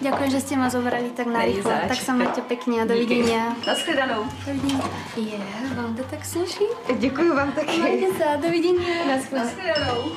Ďakujem, že ste ma zobrali tak narýchlo. Tak sa majte pekne a dovidenia. Naschledanou. Dovidenia. Je, vám to tak sluší? Děkuji vám taky. Majte sa, dovidenia. Naschledanou.